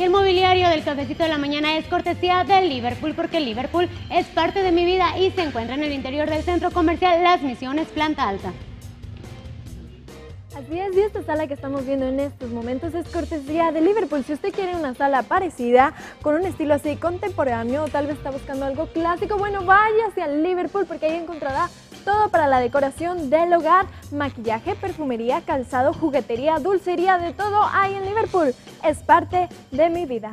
El mobiliario del cafecito de la mañana es cortesía del Liverpool porque Liverpool es parte de mi vida y se encuentra en el interior del centro comercial Las Misiones Planta Alta. Así es, y esta sala que estamos viendo en estos momentos es cortesía de Liverpool. Si usted quiere una sala parecida, con un estilo así contemporáneo, o tal vez está buscando algo clásico, bueno, vaya hacia Liverpool porque ahí encontrará todo para la decoración del hogar, maquillaje, perfumería, calzado, juguetería, dulcería, de todo hay en Liverpool. Es parte de mi vida.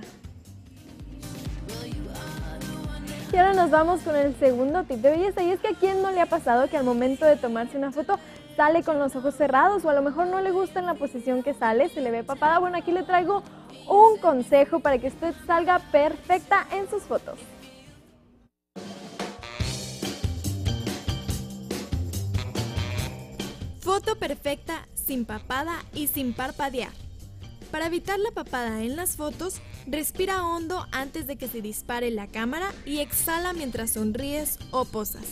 Y ahora nos vamos con el segundo tip de belleza y es que a quién no le ha pasado que al momento de tomarse una foto sale con los ojos cerrados o a lo mejor no le gusta en la posición que sale, se le ve papada. Bueno, aquí le traigo un consejo para que usted salga perfecta en sus fotos. Foto perfecta, sin papada y sin parpadear. Para evitar la papada en las fotos, respira hondo antes de que se dispare la cámara y exhala mientras sonríes o posas.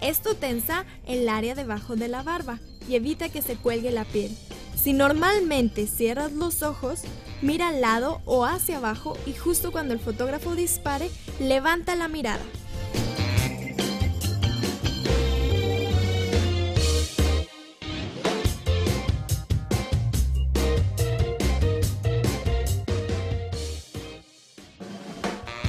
Esto tensa el área debajo de la barba y evita que se cuelgue la piel. Si normalmente cierras los ojos, mira al lado o hacia abajo y justo cuando el fotógrafo dispare, levanta la mirada.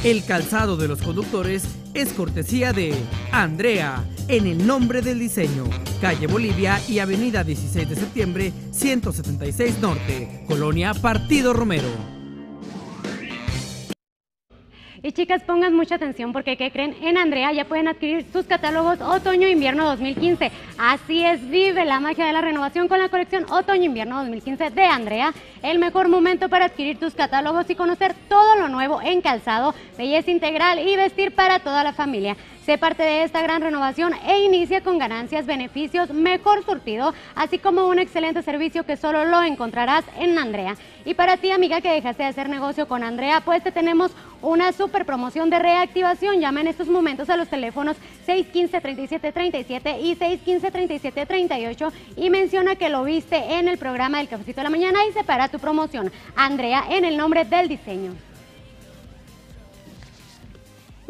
El calzado de los conductores es cortesía de Andrea, en el nombre del diseño, calle Bolivia y avenida 16 de septiembre, 176 Norte, Colonia Partido Romero. Y chicas, pongan mucha atención porque, ¿qué creen? En Andrea ya pueden adquirir sus catálogos Otoño-Invierno 2015. Así es, vive la magia de la renovación con la colección Otoño-Invierno 2015 de Andrea. El mejor momento para adquirir tus catálogos y conocer todo lo nuevo en calzado, belleza integral y vestir para toda la familia. Sé parte de esta gran renovación e inicia con ganancias, beneficios, mejor surtido, así como un excelente servicio que solo lo encontrarás en Andrea. Y para ti, amiga, que dejaste de hacer negocio con Andrea, pues te tenemos una super promoción de reactivación. Llama en estos momentos a los teléfonos 615-3737 y 615-3738 y menciona que lo viste en el programa del Cafecito de la Mañana y separa tu promoción. Andrea, en el nombre del diseño.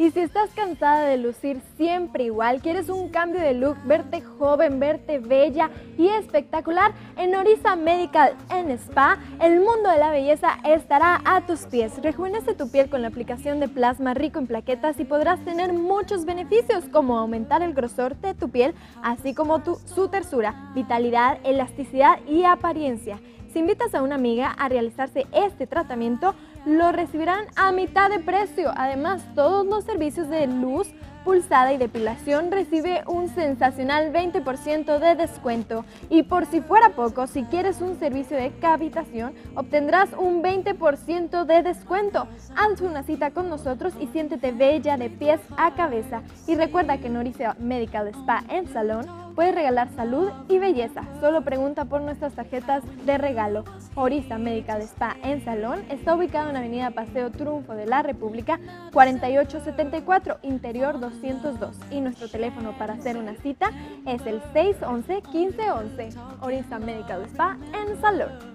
Y si estás cansada de lucir siempre igual, quieres un cambio de look, verte joven, verte bella y espectacular, en Orisa Medical en Spa, el mundo de la belleza estará a tus pies. Rejuvenece tu piel con la aplicación de plasma rico en plaquetas y podrás tener muchos beneficios como aumentar el grosor de tu piel, así como tu, su tersura, vitalidad, elasticidad y apariencia. Si invitas a una amiga a realizarse este tratamiento, lo recibirán a mitad de precio. Además, todos los servicios de luz, pulsada y depilación recibe un sensacional 20% de descuento. Y por si fuera poco, si quieres un servicio de cavitación, obtendrás un 20% de descuento. Haz una cita con nosotros y siéntete bella de pies a cabeza. Y recuerda que Norice Medical Spa en Salón Puedes regalar salud y belleza. Solo pregunta por nuestras tarjetas de regalo. Orisa Medical Spa en Salón está ubicado en Avenida Paseo Triunfo de la República 4874, Interior 202. Y nuestro teléfono para hacer una cita es el 611-1511. Orisa Medical Spa en Salón.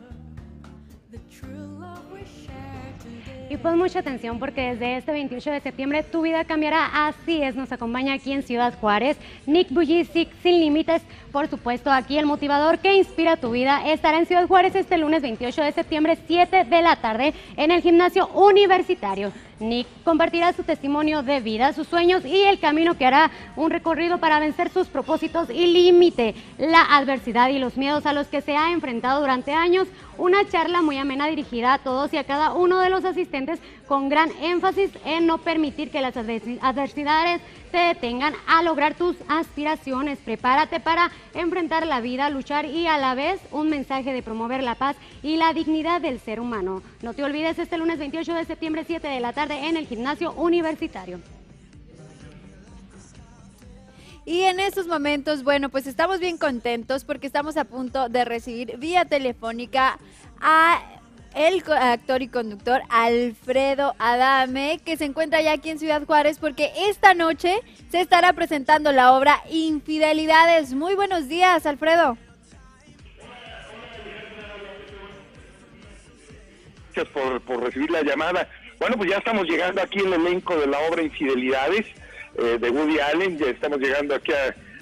Y pon mucha atención porque desde este 28 de septiembre tu vida cambiará. Así es, nos acompaña aquí en Ciudad Juárez Nick Bujicic Sin Límites. Por supuesto, aquí el motivador que inspira tu vida estará en Ciudad Juárez este lunes 28 de septiembre, 7 de la tarde, en el gimnasio universitario. Nick compartirá su testimonio de vida, sus sueños y el camino que hará un recorrido para vencer sus propósitos y límite la adversidad y los miedos a los que se ha enfrentado durante años. Una charla muy amena dirigida a todos y a cada uno de los asistentes con gran énfasis en no permitir que las adversidades te detengan a lograr tus aspiraciones. Prepárate para enfrentar la vida, luchar y a la vez un mensaje de promover la paz y la dignidad del ser humano. No te olvides este lunes 28 de septiembre 7 de la tarde en el gimnasio universitario. Y en estos momentos, bueno, pues estamos bien contentos porque estamos a punto de recibir vía telefónica a el actor y conductor Alfredo Adame, que se encuentra ya aquí en Ciudad Juárez porque esta noche se estará presentando la obra Infidelidades. Muy buenos días, Alfredo. gracias por, por recibir la llamada. Bueno, pues ya estamos llegando aquí en el elenco de la obra Infidelidades eh, de Woody Allen, ya estamos llegando aquí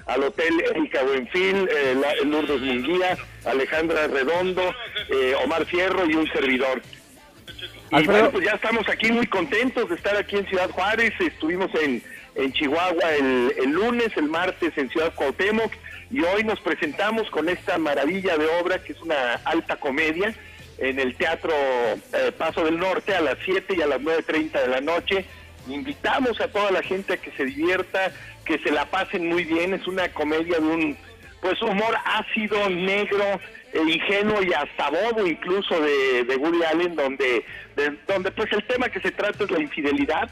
al Hotel Erika Buenfil, eh, Lourdes Munguía, Alejandra Redondo, eh, Omar Fierro y un servidor. Y bueno, pues ya estamos aquí muy contentos de estar aquí en Ciudad Juárez, estuvimos en, en Chihuahua el, el lunes, el martes en Ciudad Cuauhtémoc, y hoy nos presentamos con esta maravilla de obra que es una alta comedia en el Teatro eh, Paso del Norte a las 7 y a las 9.30 de la noche. Invitamos a toda la gente a que se divierta, que se la pasen muy bien. Es una comedia de un pues humor ácido, negro, eh, ingenuo y hasta bobo incluso de, de Woody Allen, donde, donde pues el tema que se trata es la infidelidad.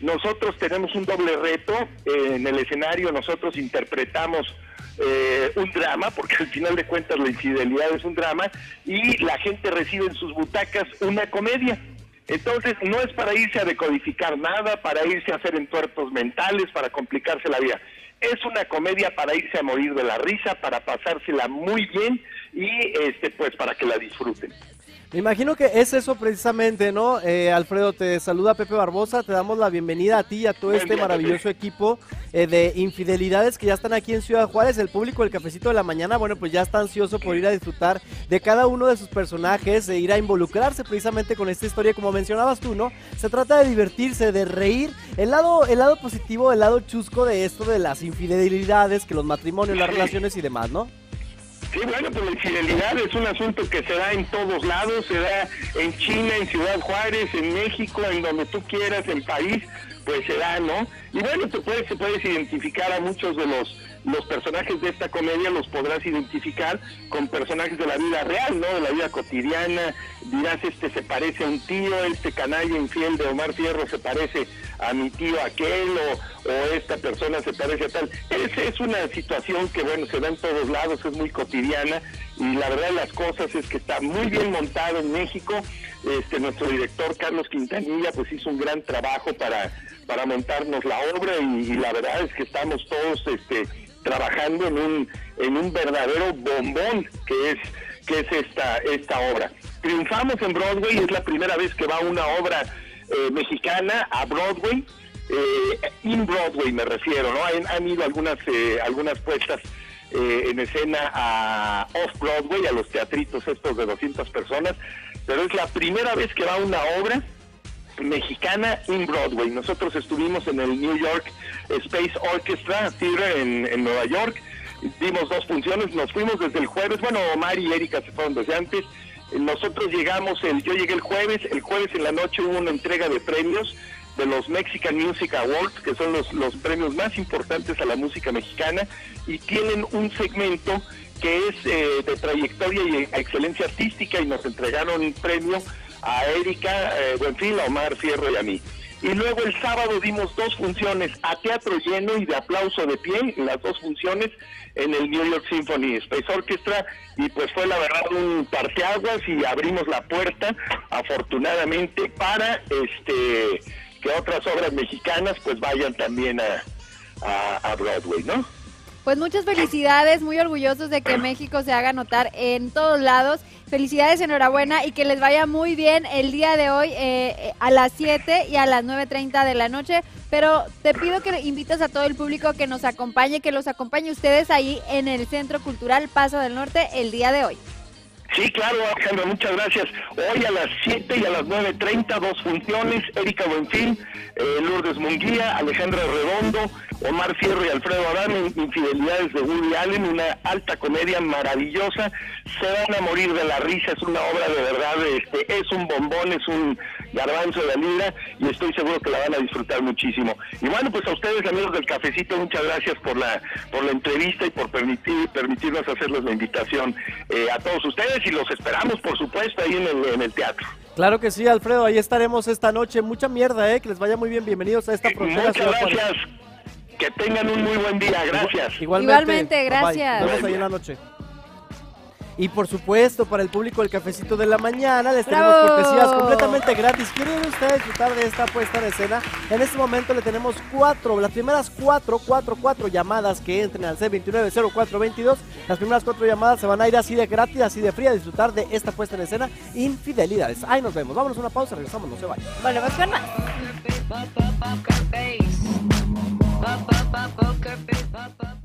Nosotros tenemos un doble reto eh, en el escenario, nosotros interpretamos eh, un drama, porque al final de cuentas la infidelidad es un drama, y la gente recibe en sus butacas una comedia. Entonces, no es para irse a decodificar nada, para irse a hacer entuertos mentales, para complicarse la vida. Es una comedia para irse a morir de la risa, para pasársela muy bien y este pues para que la disfruten. Me imagino que es eso precisamente, ¿no? Eh, Alfredo, te saluda Pepe Barbosa, te damos la bienvenida a ti y a todo este maravilloso equipo eh, de infidelidades que ya están aquí en Ciudad Juárez. El público del Cafecito de la Mañana, bueno, pues ya está ansioso por ir a disfrutar de cada uno de sus personajes, de ir a involucrarse precisamente con esta historia, como mencionabas tú, ¿no? Se trata de divertirse, de reír. El lado, el lado positivo, el lado chusco de esto de las infidelidades, que los matrimonios, las relaciones y demás, ¿no? Sí, bueno, pues la infidelidad es un asunto que se da en todos lados, se da en China, en Ciudad Juárez, en México, en donde tú quieras, en país, pues se da, ¿no? Y bueno, te puedes, puedes identificar a muchos de los los personajes de esta comedia los podrás identificar con personajes de la vida real, ¿no? De la vida cotidiana. Dirás, este se parece a un tío, este canalla infiel de Omar Fierro se parece a mi tío aquel, o, o esta persona se parece a tal. Es, es una situación que, bueno, se da en todos lados, es muy cotidiana, y la verdad de las cosas es que está muy bien montado en México. Este, nuestro director Carlos Quintanilla pues hizo un gran trabajo para, para montarnos la obra y la verdad es que estamos todos este, trabajando en un, en un verdadero bombón que es, que es esta, esta obra. Triunfamos en Broadway, es la primera vez que va una obra eh, mexicana a Broadway, eh, in Broadway me refiero, ¿no? Han, han ido algunas, eh, algunas puestas eh, en escena a Off Broadway, a los teatritos estos de 200 personas, pero es la primera vez que va una obra mexicana in Broadway. Nosotros estuvimos en el New York Space Orchestra Theater en, en Nueva York, dimos dos funciones, nos fuimos desde el jueves, bueno, Omar y Erika se fueron desde antes, nosotros llegamos, el, yo llegué el jueves, el jueves en la noche hubo una entrega de premios de los Mexican Music Awards, que son los, los premios más importantes a la música mexicana, y tienen un segmento que es eh, de trayectoria y excelencia artística, y nos entregaron un premio a Erika eh, Buenfil, a Omar Fierro y a mí. Y luego el sábado dimos dos funciones a teatro lleno y de aplauso de pie, las dos funciones en el New York Symphony Space Orchestra y pues fue la verdad un parteaguas y abrimos la puerta afortunadamente para este que otras obras mexicanas pues vayan también a, a, a Broadway, ¿no? Pues muchas felicidades, muy orgullosos de que México se haga notar en todos lados. Felicidades, enhorabuena y que les vaya muy bien el día de hoy eh, a las 7 y a las 9.30 de la noche. Pero te pido que invites a todo el público que nos acompañe, que los acompañe ustedes ahí en el Centro Cultural Paso del Norte el día de hoy. Sí, claro, Alejandro, muchas gracias. Hoy a las 7 y a las 9.30, dos funciones, Erika Buenfil, eh, Lourdes Munguía, Alejandra Redondo, Omar Fierro y Alfredo Adame, Infidelidades de Woody Allen, una alta comedia maravillosa, se van a morir de la risa, es una obra de verdad, este, es un bombón, es un garbanzo de la libra y estoy seguro que la van a disfrutar muchísimo. Y bueno, pues a ustedes amigos del cafecito, muchas gracias por la, por la entrevista y por permitir, permitirnos hacerles la invitación eh, a todos ustedes y los esperamos, por supuesto, ahí en el, en el teatro. Claro que sí, Alfredo, ahí estaremos esta noche. Mucha mierda, ¿eh? Que les vaya muy bien. Bienvenidos a esta frontera. Muchas gracias. Que tengan un muy buen día. Gracias. Igualmente, Igualmente, Bye. gracias. Nos vemos ahí en la noche. Y por supuesto, para el público del cafecito de la mañana, les tenemos ¡Bravo! cortesías completamente gratis. ¿Quieren ustedes disfrutar de esta puesta en escena? En este momento le tenemos cuatro, las primeras cuatro, cuatro, cuatro llamadas que entren al C290422. Las primeras cuatro llamadas se van a ir así de gratis, así de fría, a disfrutar de esta puesta en escena. Infidelidades. Ahí nos vemos. Vámonos a una pausa, regresamos, no se vayan. Poker face. Poker face.